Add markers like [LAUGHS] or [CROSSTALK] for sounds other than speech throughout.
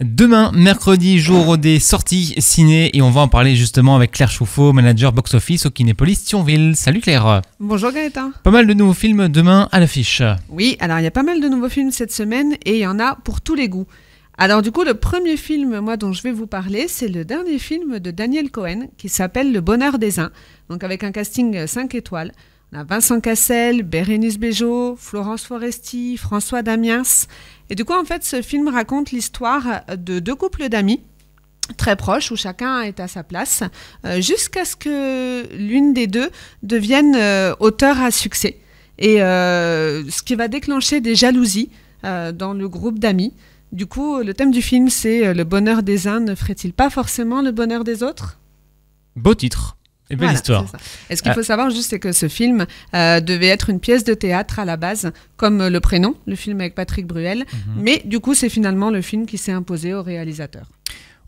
Demain, mercredi, jour des sorties ciné et on va en parler justement avec Claire Chouffeau, manager box-office au Kinépolis Thionville. Salut Claire Bonjour Gaëtan Pas mal de nouveaux films demain à l'affiche. Oui, alors il y a pas mal de nouveaux films cette semaine et il y en a pour tous les goûts. Alors du coup, le premier film moi dont je vais vous parler, c'est le dernier film de Daniel Cohen qui s'appelle Le Bonheur des uns, donc avec un casting 5 étoiles. On a Vincent Cassel, Bérénice Bejo, Florence Foresti, François Damiens. Et du coup, en fait, ce film raconte l'histoire de deux couples d'amis très proches où chacun est à sa place, euh, jusqu'à ce que l'une des deux devienne euh, auteur à succès. Et euh, ce qui va déclencher des jalousies dans le groupe d'amis. Du coup, le thème du film, c'est le bonheur des uns ne ferait-il pas forcément le bonheur des autres? Beau titre et belle Voilà, histoire. Et ce qu'il Ah. faut savoir juste, c'est que ce film euh, devait être une pièce de théâtre à la base, comme euh, Le Prénom, le film avec Patrick Bruel. Mhm. Mais du coup, c'est finalement le film qui s'est imposé au réalisateur.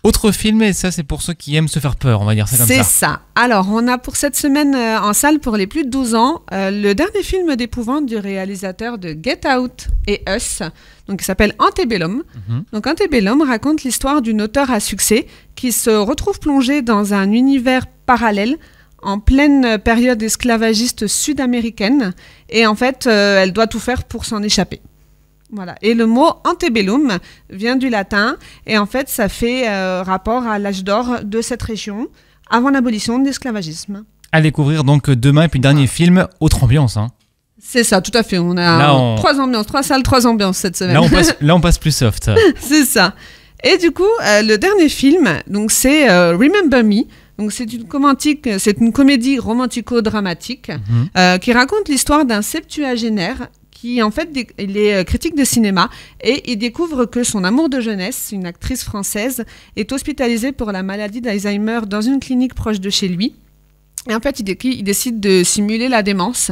Autre film, et ça c'est pour ceux qui aiment se faire peur, on va dire ça comme C'est ça. ça. Alors, on a pour cette semaine euh, en salle pour les plus de 12 ans euh, le dernier film d'épouvante du réalisateur de Get Out et Us, donc qui s'appelle Antebellum. Mhm. Donc Antebellum raconte l'histoire d'une auteure à succès qui se retrouve plongée dans un univers parallèle en pleine période esclavagiste sud-américaine et en fait euh, elle doit tout faire pour s'en échapper. Voilà. Et le mot antebellum vient du latin et en fait ça fait euh, rapport à l'âge d'or de cette région avant l'abolition de l'esclavagisme. À découvrir donc demain, et puis dernier film, autre ambiance. hein. C'est ça, tout à fait. On a Là, on- trois ambiances, trois salles, trois ambiances cette semaine. Là on, passe, [LAUGHS] là on passe plus soft. [LAUGHS] c'est ça. Et du coup, euh, le dernier film, donc c'est euh, Remember Me. Donc c'est une c'est une comédie romantico-dramatique Mhm. euh, qui raconte l'histoire d'un septuagénaire qui en fait il est euh, critique de cinéma et il découvre que son amour de jeunesse, une actrice française, est hospitalisée pour la maladie d'Alzheimer dans une clinique proche de chez lui. Et en fait, il, dé- il décide de simuler la démence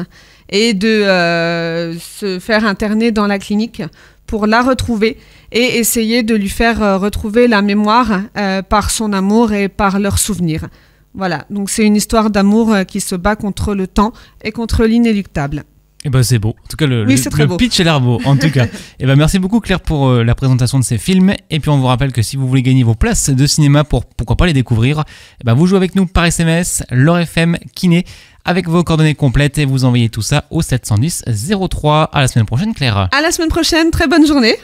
et de euh, se faire interner dans la clinique pour la retrouver et essayer de lui faire euh, retrouver la mémoire par son amour et par leurs souvenirs. Voilà, donc c'est une histoire d'amour qui se bat contre le temps et contre l'inéluctable. Et ben c'est beau. En tout cas, le, Oui, pitch a l'air beau. En tout cas, [LAUGHS] et ben merci beaucoup Claire pour euh, la présentation de ces films. Et puis on vous rappelle que si vous voulez gagner vos places de cinéma pour pourquoi pas les découvrir, eh ben vous jouez avec nous par SMS, L'Or FM Kiné, avec vos coordonnées complètes et vous envoyez tout ça au 710 03. À la semaine prochaine, Claire. À la semaine prochaine, très bonne journée